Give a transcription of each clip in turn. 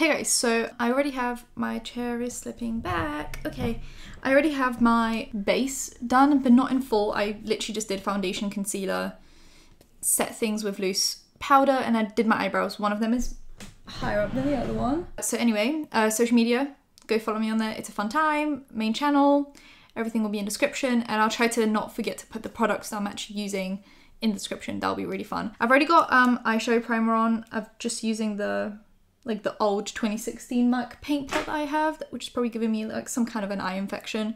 Hey guys, so I already have my chair is slipping back. Okay, I already have my base done, but not in full. I literally just did foundation, concealer, set things with loose powder, and I did my eyebrows. One of them is higher up than the other one. So anyway, uh, social media, go follow me on there. It's a fun time. Main channel, everything will be in description, and I'll try to not forget to put the products that I'm actually using in the description. That'll be really fun. I've already got um eyeshadow primer on. I'm just using the like the old 2016 MAC paint that I have, which is probably giving me like some kind of an eye infection.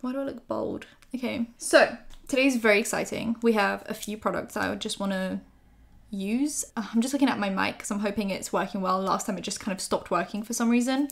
Why do I look bold? Okay, so today's very exciting. We have a few products I would just want to use. I'm just looking at my mic because I'm hoping it's working well. Last time it just kind of stopped working for some reason.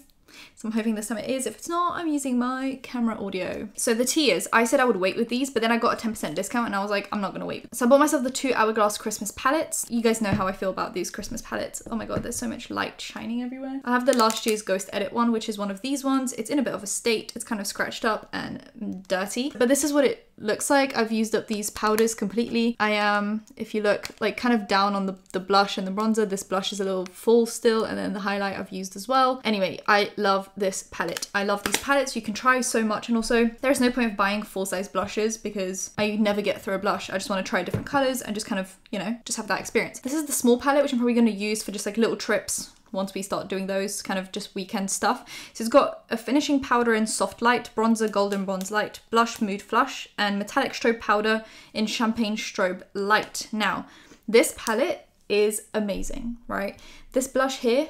So I'm hoping this time it is. If it's not, I'm using my camera audio. So the tea is, I said I would wait with these, but then I got a 10% discount and I was like, I'm not gonna wait. So I bought myself the two Hourglass Christmas palettes. You guys know how I feel about these Christmas palettes. Oh my god, there's so much light shining everywhere. I have the last year's Ghost Edit one, which is one of these ones. It's in a bit of a state. It's kind of scratched up and dirty, but this is what it looks like. I've used up these powders completely. I am, if you look, like kind of down on the, the blush and the bronzer. This blush is a little full still, and then the highlight I've used as well. Anyway, I love this palette. I love these palettes. You can try so much, and also there's no point of buying full-size blushes because I never get through a blush. I just want to try different colors and just kind of, you know, just have that experience. This is the small palette, which I'm probably going to use for just like little trips once we start doing those kind of just weekend stuff. So it's got a finishing powder in soft light, bronzer golden bronze light, blush mood flush, and metallic strobe powder in champagne strobe light. Now, this palette is amazing, right? This blush here,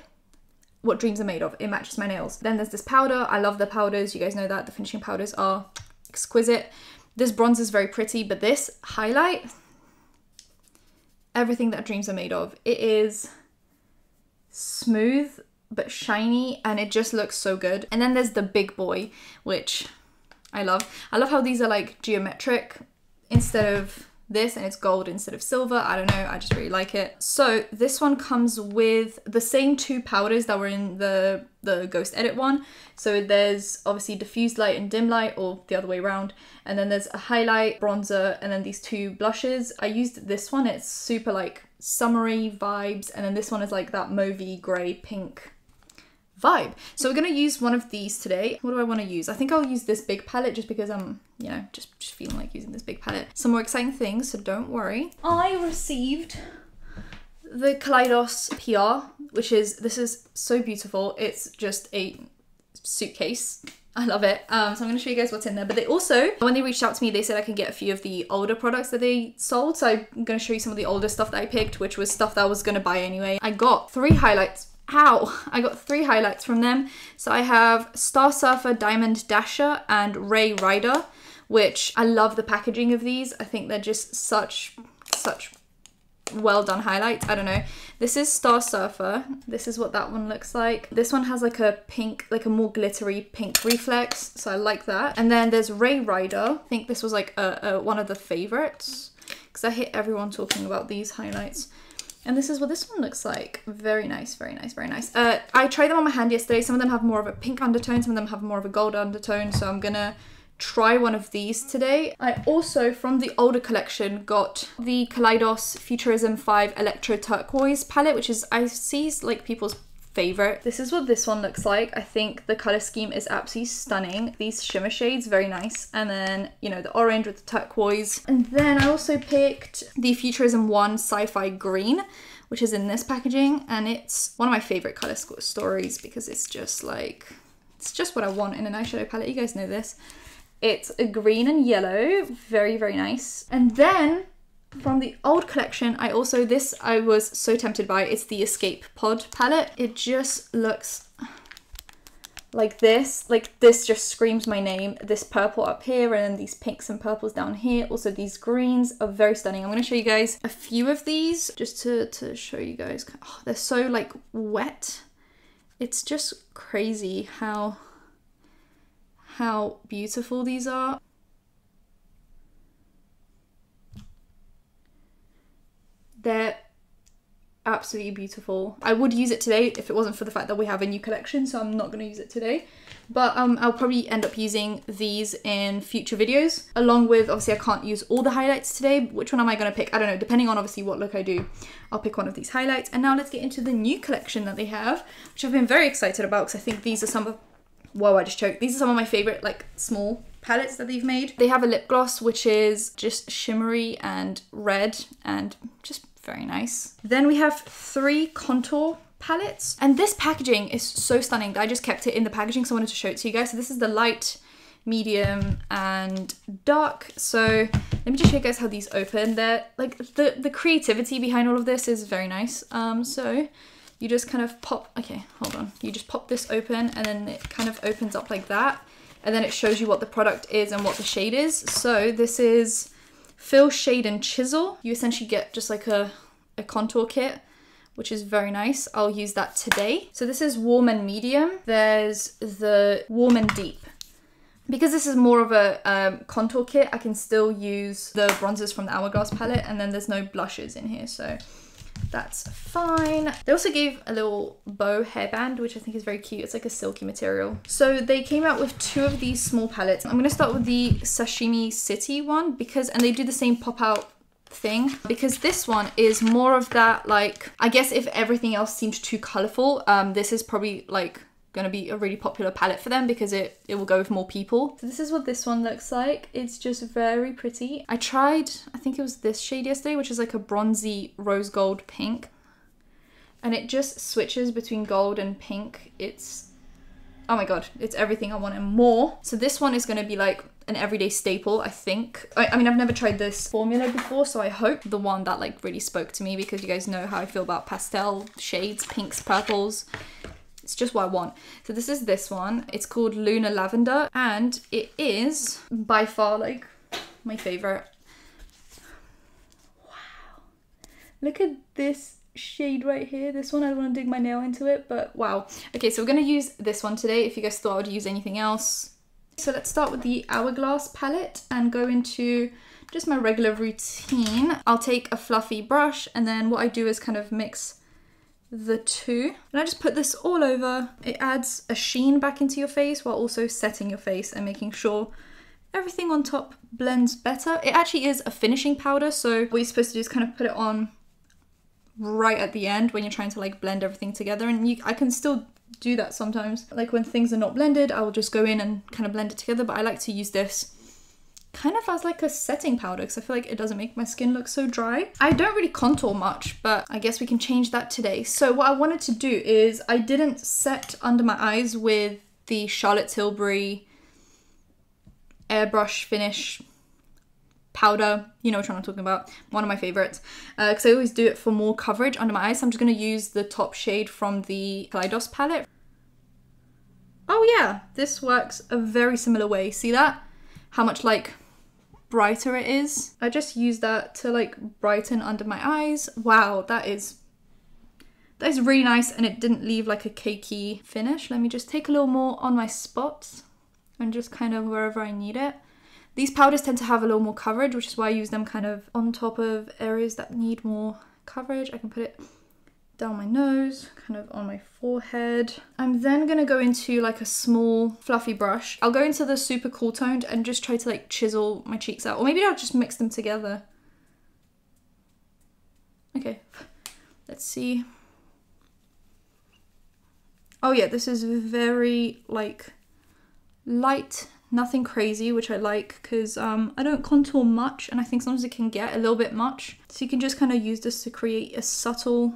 what dreams are made of, it matches my nails. Then there's this powder, I love the powders, you guys know that, the finishing powders are exquisite. This bronzer is very pretty, but this highlight, everything that dreams are made of. It is smooth but shiny and it just looks so good. And then there's the big boy, which I love. I love how these are like geometric instead of this and it's gold instead of silver. I don't know, I just really like it. So this one comes with the same two powders that were in the, the Ghost Edit one. So there's obviously diffused light and dim light or the other way around. And then there's a highlight, bronzer, and then these two blushes. I used this one, it's super like summery vibes. And then this one is like that mauvey grey pink vibe. So we're gonna use one of these today. What do I wanna use? I think I'll use this big palette just because I'm, you know, just, just feeling like using this big palette. Some more exciting things, so don't worry. I received the Kaleidos PR, which is, this is so beautiful. It's just a suitcase. I love it. Um, so I'm going to show you guys what's in there. But they also, when they reached out to me, they said I can get a few of the older products that they sold. So I'm going to show you some of the older stuff that I picked, which was stuff that I was going to buy anyway. I got three highlights How? I got three highlights from them. So I have Star Surfer Diamond Dasher and Ray Rider, which I love the packaging of these. I think they're just such, such well done highlights. I don't know. This is Star Surfer. This is what that one looks like. This one has like a pink, like a more glittery pink reflex. So I like that. And then there's Ray Rider. I think this was like a, a one of the favorites because I hear everyone talking about these highlights. And this is what this one looks like. Very nice, very nice, very nice. Uh, I tried them on my hand yesterday. Some of them have more of a pink undertone, some of them have more of a gold undertone. So I'm gonna try one of these today. I also, from the older collection, got the Kaleidos Futurism 5 Electro Turquoise palette, which is, I see like people's favorite. This is what this one looks like. I think the color scheme is absolutely stunning. These shimmer shades, very nice. And then, you know, the orange with the turquoise. And then I also picked the Futurism 1 Sci-Fi Green, which is in this packaging. And it's one of my favorite color stories because it's just like, it's just what I want in an eyeshadow palette. You guys know this. It's a green and yellow, very, very nice. And then from the old collection, I also, this I was so tempted by, it's the Escape Pod palette. It just looks like this. Like this just screams my name. This purple up here and then these pinks and purples down here. Also these greens are very stunning. I'm going to show you guys a few of these just to, to show you guys. Oh, they're so like wet. It's just crazy how how beautiful these are. They're absolutely beautiful. I would use it today if it wasn't for the fact that we have a new collection, so I'm not going to use it today. But um, I'll probably end up using these in future videos, along with, obviously I can't use all the highlights today. Which one am I going to pick? I don't know, depending on obviously what look I do, I'll pick one of these highlights. And now let's get into the new collection that they have, which I've been very excited about because I think these are some of, whoa, I just choked. These are some of my favorite like small palettes that they've made. They have a lip gloss, which is just shimmery and red and just very nice. Then we have three contour palettes. And this packaging is so stunning I just kept it in the packaging so I wanted to show it to you guys. So this is the light, medium, and dark. So let me just show you guys how these open. They're like the, the creativity behind all of this is very nice. Um, so you just kind of pop, okay, hold on. You just pop this open and then it kind of opens up like that. And then it shows you what the product is and what the shade is. So this is Fill Shade and Chisel. You essentially get just like a, a contour kit which is very nice. I'll use that today. So this is warm and medium. There's the warm and deep. Because this is more of a um, contour kit, I can still use the bronzers from the Hourglass palette and then there's no blushes in here, so that's fine. They also gave a little bow hairband, which I think is very cute. It's like a silky material. So they came out with two of these small palettes. I'm gonna start with the Sashimi City one because, and they do the same pop out thing because this one is more of that like I guess if everything else seemed too colorful um this is probably like going to be a really popular palette for them because it, it will go with more people. So this is what this one looks like. It's just very pretty. I tried, I think it was this shade yesterday, which is like a bronzy rose gold pink. And it just switches between gold and pink. It's, oh my god, it's everything I want and more. So this one is going to be like an everyday staple, I think. I, I, mean, I've never tried this formula before, so I hope the one that like really spoke to me because you guys know how I feel about pastel shades, pinks, purples. It's just what I want. So this is this one. It's called Lunar Lavender and it is by far like my favorite. Wow. Look at this shade right here. This one, I don't want to dig my nail into it, but wow. Okay, so we're going to use this one today. If you guys thought I would use anything else, so let's start with the Hourglass palette and go into just my regular routine. I'll take a fluffy brush and then what I do is kind of mix the two. And I just put this all over. It adds a sheen back into your face while also setting your face and making sure everything on top blends better. It actually is a finishing powder, so what you're supposed to do is kind of put it on right at the end when you're trying to like blend everything together and you I can still do that sometimes. Like when things are not blended, I will just go in and kind of blend it together, but I like to use this kind of as like a setting powder because I feel like it doesn't make my skin look so dry. I don't really contour much, but I guess we can change that today. So what I wanted to do is I didn't set under my eyes with the Charlotte Tilbury airbrush finish powder, you know which one I'm talking about, one of my favorites, because uh, I always do it for more coverage under my eyes. So I'm just going to use the top shade from the Kaleidos palette. Oh yeah, this works a very similar way. See that? How much like brighter it is. I just use that to like brighten under my eyes. Wow, that is that is really nice and it didn't leave like a cakey finish. Let me just take a little more on my spots and just kind of wherever I need it. These powders tend to have a little more coverage, which is why I use them kind of on top of areas that need more coverage. I can put it down my nose, kind of on my forehead. I'm then gonna go into like a small fluffy brush. I'll go into the super cool toned and just try to like chisel my cheeks out. Or maybe I'll just mix them together. Okay, let's see. Oh yeah, this is very like light nothing crazy, which I like because um, I don't contour much and I think sometimes it can get a little bit much. So you can just kind of use this to create a subtle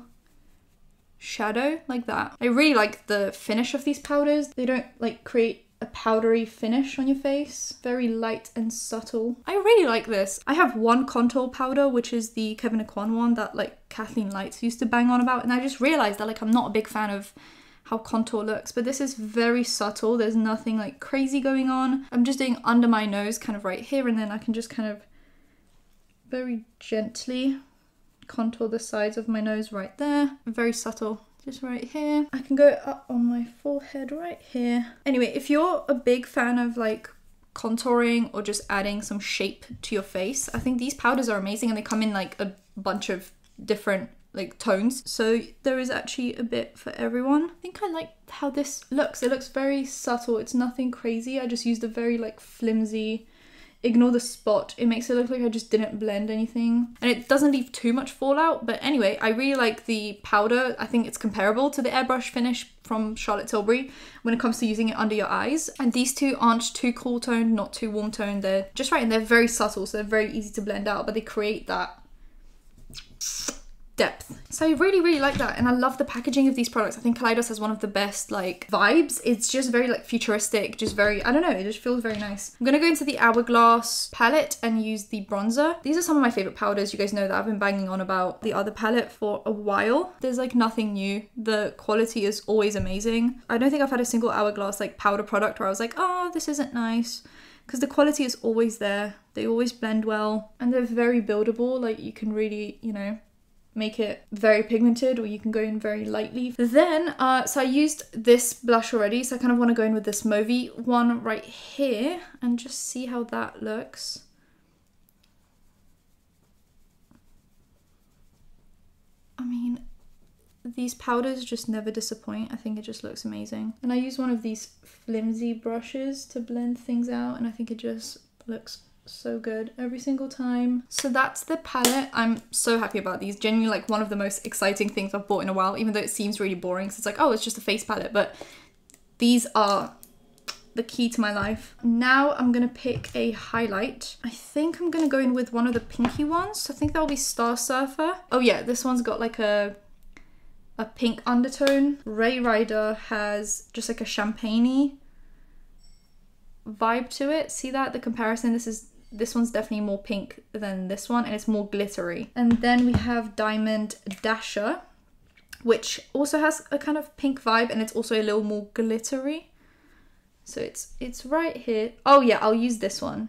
shadow like that. I really like the finish of these powders. They don't like create a powdery finish on your face. Very light and subtle. I really like this. I have one contour powder, which is the Kevyn Aucoin one that like Kathleen Lights used to bang on about. And I just realized that like I'm not a big fan of how contour looks, but this is very subtle. There's nothing like crazy going on. I'm just doing under my nose kind of right here and then I can just kind of very gently contour the sides of my nose right there. Very subtle, just right here. I can go up on my forehead right here. Anyway, if you're a big fan of like contouring or just adding some shape to your face, I think these powders are amazing and they come in like a bunch of different like tones. So there is actually a bit for everyone. I think I like how this looks. It looks very subtle. It's nothing crazy. I just used a very like flimsy ignore the spot. It makes it look like I just didn't blend anything. And it doesn't leave too much fallout. But anyway, I really like the powder. I think it's comparable to the airbrush finish from Charlotte Tilbury when it comes to using it under your eyes. And these two aren't too cool toned, not too warm toned. They're just right and they're very subtle, so they're very easy to blend out, but they create that depth. So I really, really like that. And I love the packaging of these products. I think Kaleidos has one of the best like vibes. It's just very like futuristic, just very, I don't know, it just feels very nice. I'm gonna go into the Hourglass palette and use the bronzer. These are some of my favorite powders. You guys know that I've been banging on about the other palette for a while. There's like nothing new. The quality is always amazing. I don't think I've had a single Hourglass like powder product where I was like, oh, this isn't nice because the quality is always there. They always blend well and they're very buildable. Like you can really, you know, make it very pigmented or you can go in very lightly. Then, uh, so I used this blush already, so I kind of want to go in with this Mauvey one right here and just see how that looks. I mean, these powders just never disappoint. I think it just looks amazing. And I use one of these flimsy brushes to blend things out and I think it just looks so good every single time. So that's the palette. I'm so happy about these. Genuinely like one of the most exciting things I've bought in a while, even though it seems really boring. So it's like, oh, it's just a face palette. But these are the key to my life. Now I'm gonna pick a highlight. I think I'm gonna go in with one of the pinky ones. I think that'll be Star Surfer. Oh yeah, this one's got like a a pink undertone. Ray Rider has just like a champagne vibe to it. See that? The comparison, this is this one's definitely more pink than this one and it's more glittery. And then we have Diamond Dasher, which also has a kind of pink vibe and it's also a little more glittery. So it's it's right here. Oh yeah, I'll use this one.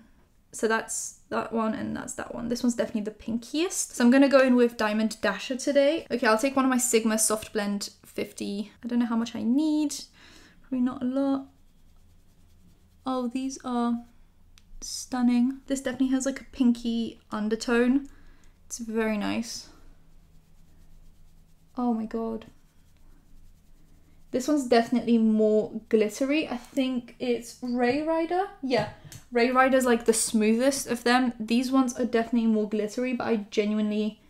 So that's that one and that's that one. This one's definitely the pinkiest. So I'm gonna go in with Diamond Dasher today. Okay, I'll take one of my Sigma Soft Blend 50. I don't know how much I need. Probably not a lot. Oh, these are stunning. This definitely has like a pinky undertone. It's very nice. Oh my god. This one's definitely more glittery. I think it's Ray Rider. Yeah, Ray Rider's like the smoothest of them. These ones are definitely more glittery, but I genuinely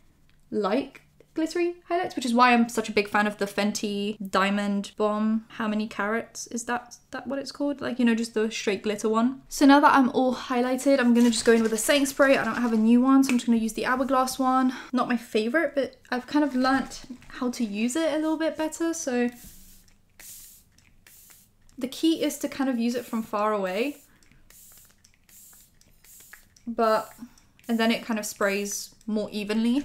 like glittery highlights, which is why I'm such a big fan of the Fenty Diamond Bomb. How many carats is that? That what it's called? Like you know, just the straight glitter one. So now that I'm all highlighted, I'm gonna just go in with a setting spray. I don't have a new one, so I'm just gonna use the Hourglass one. Not my favorite, but I've kind of learnt how to use it a little bit better. So the key is to kind of use it from far away. But and then it kind of sprays more evenly.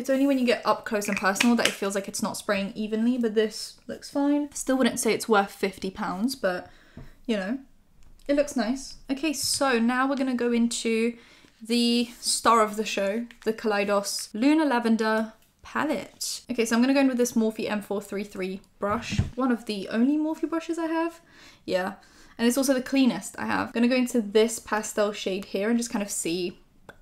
It's only when you get up close and personal that it feels like it's not spraying evenly, but this looks fine. Still wouldn't say it's worth 50 pounds, but you know, it looks nice. Okay, so now we're gonna go into the star of the show, the Kaleidos Lunar Lavender palette. Okay, so I'm gonna go in with this Morphe M433 brush, one of the only Morphe brushes I have. Yeah, and it's also the cleanest I have. I'm gonna go into this pastel shade here and just kind of see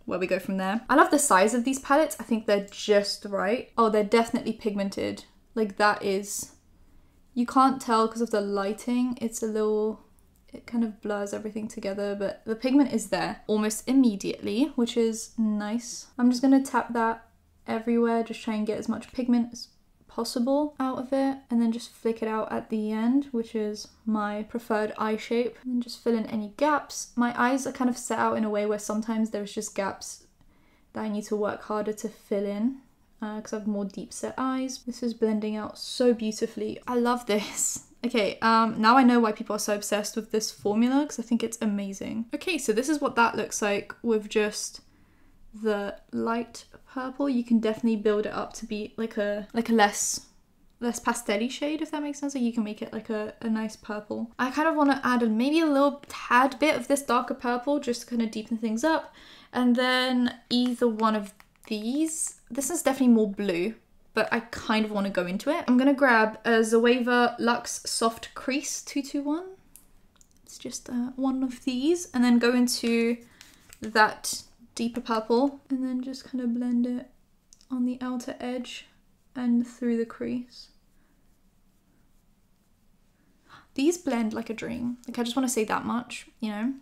where we go from there. I love the size of these palettes. I think they're just right. Oh, they're definitely pigmented. Like that is, you can't tell because of the lighting. It's a little, it kind of blurs everything together, but the pigment is there almost immediately, which is nice. I'm just gonna tap that everywhere, just try and get as much pigment as possible out of it and then just flick it out at the end which is my preferred eye shape and just fill in any gaps. My eyes are kind of set out in a way where sometimes there's just gaps that I need to work harder to fill in because uh, I have more deep set eyes. This is blending out so beautifully. I love this. Okay, um, now I know why people are so obsessed with this formula because I think it's amazing. Okay, so this is what that looks like with just the light purple, you can definitely build it up to be like a like a less less pastelly shade if that makes sense. So you can make it like a, a nice purple. I kind of want to add a, maybe a little tad bit of this darker purple just to kind of deepen things up. And then either one of these. This is definitely more blue, but I kind of want to go into it. I'm to grab a Zoeva Luxe Soft Crease 221. It's just uh, one of these. And then go into that deeper purple and then just kind of blend it on the outer edge and through the crease. These blend like a dream. Like I just want to say that much, you know.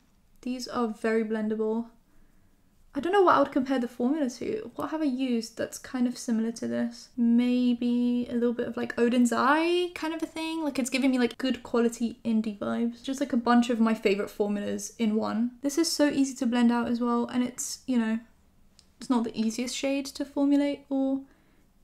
These are very blendable. I don't know what I would compare the formula to. What have I used that's kind of similar to this? Maybe a little bit of like Odin's Eye kind of a thing. Like it's giving me like good quality indie vibes. Just like a bunch of my favorite formulas in one. This is so easy to blend out as well and it's, you know, it's not the easiest shade to formulate or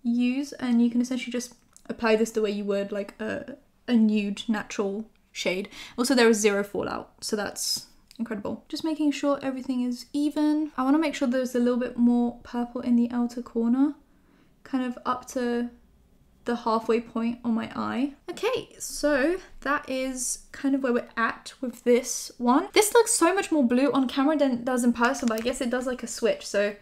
use and you can essentially just apply this the way you would like a, a nude natural shade. Also there is zero fallout so that's incredible. Just making sure everything is even. I want to make sure there's a little bit more purple in the outer corner, kind of up to the halfway point on my eye. Okay, so that is kind of where we're at with this one. This looks so much more blue on camera than it does in person, but I guess it does like a switch. So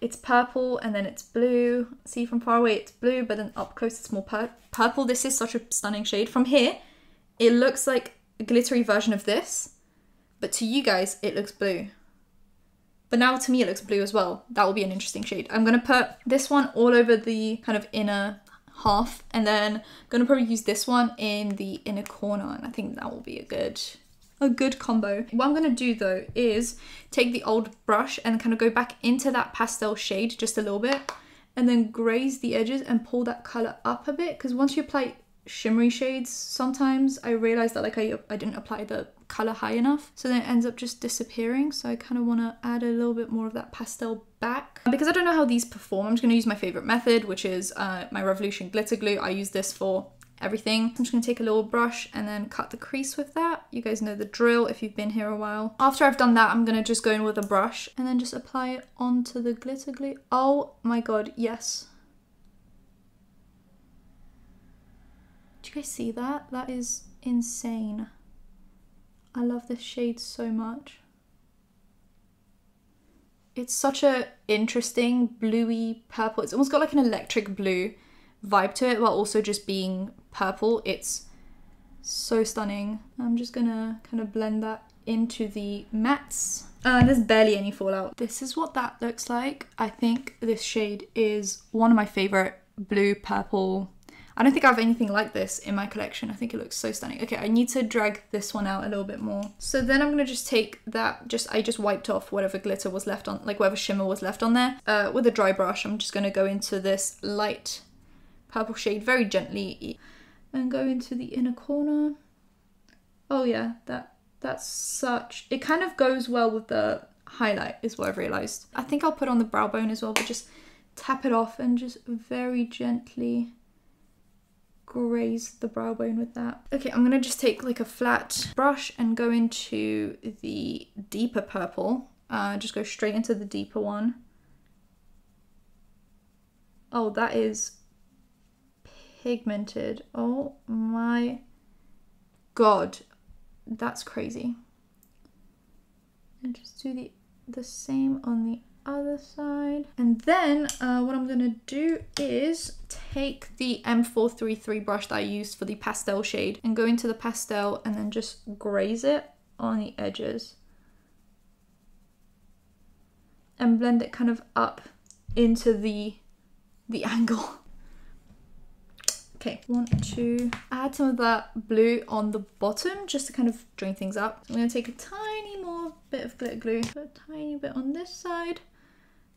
it's purple and then it's blue. See from far away it's blue, but then up close it's more pur purple. This is such a stunning shade. From here, it looks like a glittery version of this but to you guys, it looks blue. But now to me, it looks blue as well. That will be an interesting shade. I'm to put this one all over the kind of inner half and then I'm to probably use this one in the inner corner and I think that will be a good a good combo. What I'm to do though is take the old brush and kind of go back into that pastel shade just a little bit and then graze the edges and pull that color up a bit because once you apply shimmery shades sometimes I realize that like I, I didn't apply the color high enough so then it ends up just disappearing so I kind of want to add a little bit more of that pastel back because I don't know how these perform I'm just going to use my favorite method which is uh, my Revolution glitter glue I use this for everything. I'm just going to take a little brush and then cut the crease with that. You guys know the drill if you've been here a while. After I've done that, I'm going to just go in with a brush and then just apply it onto the glitter glue. Oh my god, yes. Guys see that? That is insane. I love this shade so much. It's such a interesting bluey purple. It's almost got like an electric blue vibe to it while also just being purple. It's so stunning. I'm just gonna kind of blend that into the mattes. Uh, there's barely any fallout. This is what that looks like. I think this shade is one of my favorite blue purple I don't think I have anything like this in my collection. I think it looks so stunning. Okay, I need to drag this one out a little bit more. So then I'm gonna just take that, just I just wiped off whatever glitter was left on, like whatever shimmer was left on there. Uh, with a dry brush, I'm just gonna go into this light purple shade very gently and go into the inner corner. Oh yeah, that that's such, it kind of goes well with the highlight is what I've realized. I think I'll put on the brow bone as well, but just tap it off and just very gently graze the brow bone with that. Okay, I'm gonna just take like a flat brush and go into the deeper purple. Uh, just go straight into the deeper one. Oh, that is pigmented. Oh my god. That's crazy. And just do the the same on the other side. And then uh, what I'm gonna do is take the M433 brush that I used for the pastel shade and go into the pastel and then just graze it on the edges. And blend it kind of up into the, the angle. Okay, want to add some of that blue on the bottom just to kind of join things up. I'm gonna take a tiny more bit of glitter glue, put a tiny bit on this side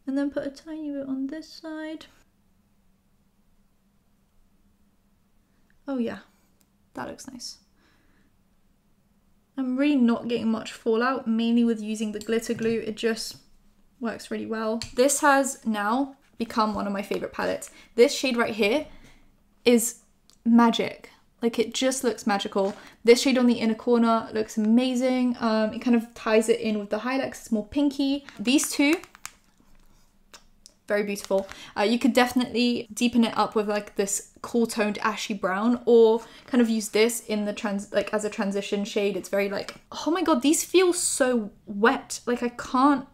and then put a tiny bit on this side. Oh yeah, that looks nice. I'm really not getting much fallout, mainly with using the glitter glue. It just works really well. This has now become one of my favorite palettes. This shade right here is magic. Like it just looks magical. This shade on the inner corner looks amazing. Um, it kind of ties it in with the highlights. It's more pinky. These two very beautiful. Uh, you could definitely deepen it up with like this cool toned ashy brown or kind of use this in the trans like as a transition shade. It's very like, oh my god, these feel so wet. Like I can't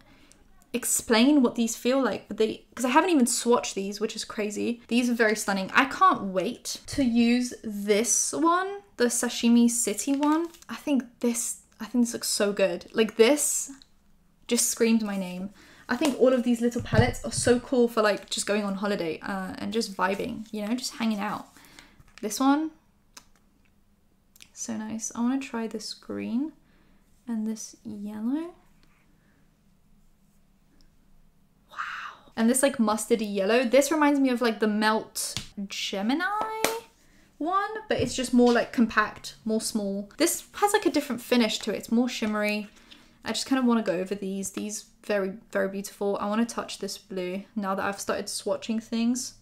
explain what these feel like, but they, because I haven't even swatched these, which is crazy. These are very stunning. I can't wait to use this one, the Sashimi City one. I think this, I think this looks so good. Like this just screamed my name. I think all of these little palettes are so cool for like just going on holiday uh, and just vibing, you know, just hanging out. This one, so nice. I want to try this green and this yellow. Wow. And this like mustardy yellow. This reminds me of like the Melt Gemini one, but it's just more like compact, more small. This has like a different finish to it. It's more shimmery. I just kind of want to go over these. These very, very beautiful. I want to touch this blue now that I've started swatching things.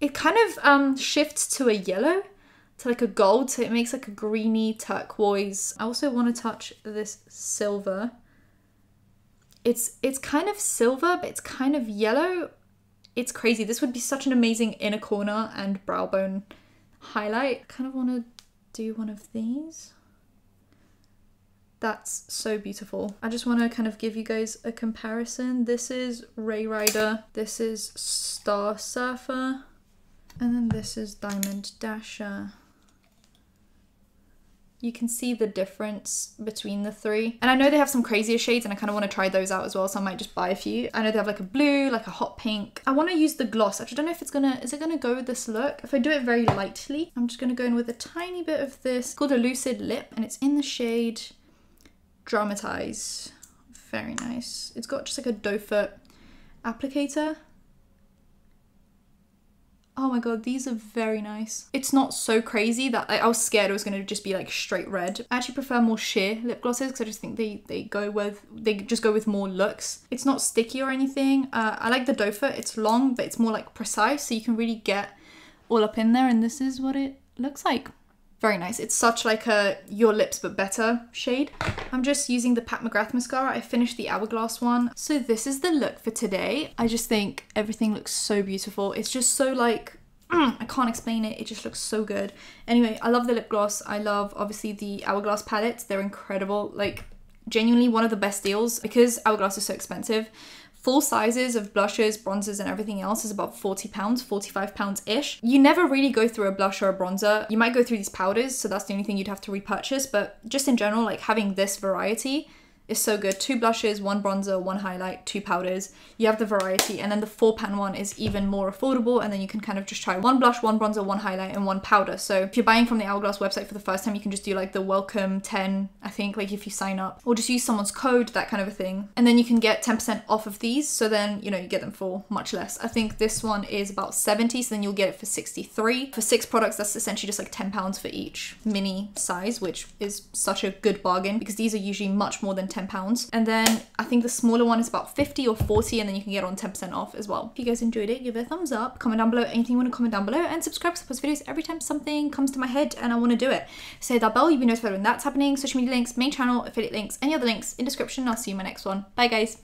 It kind of um, shifts to a yellow, to like a gold, so it makes like a greeny turquoise. I also want to touch this silver. It's it's kind of silver, but it's kind of yellow. It's crazy. This would be such an amazing inner corner and brow bone highlight. I kind of want to do one of these. That's so beautiful. I just want to kind of give you guys a comparison. This is Ray Rider. This is Star Surfer. And then this is Diamond Dasher. You can see the difference between the three. And I know they have some crazier shades and I kind of want to try those out as well. So I might just buy a few. I know they have like a blue, like a hot pink. I want to use the gloss. I just don't know if it's gonna, is it gonna go with this look? If I do it very lightly, I'm just gonna go in with a tiny bit of this it's called a Lucid Lip and it's in the shade Dramatize. Very nice. It's got just like a doe foot applicator Oh my god, these are very nice. It's not so crazy that I, I was scared it was to just be like straight red. I actually prefer more sheer lip glosses because I just think they, they go with, they just go with more looks. It's not sticky or anything. Uh, I like the doe foot. It's long, but it's more like precise. So you can really get all up in there. And this is what it looks like. Very nice. It's such like a Your Lips But Better shade. I'm just using the Pat McGrath mascara. I finished the Hourglass one. So this is the look for today. I just think everything looks so beautiful. It's just so like mm, I can't explain it. It just looks so good. Anyway, I love the lip gloss. I love obviously the Hourglass palettes. They're incredible. Like genuinely one of the best deals because Hourglass is so expensive full sizes of blushes, bronzers, and everything else is about 40 pounds, 45 pounds ish. You never really go through a blush or a bronzer. You might go through these powders, so that's the only thing you'd have to repurchase. But just in general, like having this variety is so good. Two blushes, one bronzer, one highlight, two powders. You have the variety and then the four pan one is even more affordable and then you can kind of just try one blush, one bronzer, one highlight and one powder. So if you're buying from the Hourglass website for the first time, you can just do like the welcome 10, I think, like if you sign up or just use someone's code, that kind of a thing. And then you can get 10% off of these. So then, you know, you get them for much less. I think this one is about 70, so then you'll get it for 63. For six products, that's essentially just like 10 pounds for each mini size, which is such a good bargain because these are usually much more than 10 £10. And then I think the smaller one is about 50 or 40 and then you can get on 10% off as well. If you guys enjoyed it, give it a thumbs up, comment down below anything you want to comment down below and subscribe because I post videos every time something comes to my head and I want to do it. So that bell, you'll be notified when that's happening. Social media links, main channel, affiliate links, any other links in description. I'll see you in my next one. Bye guys.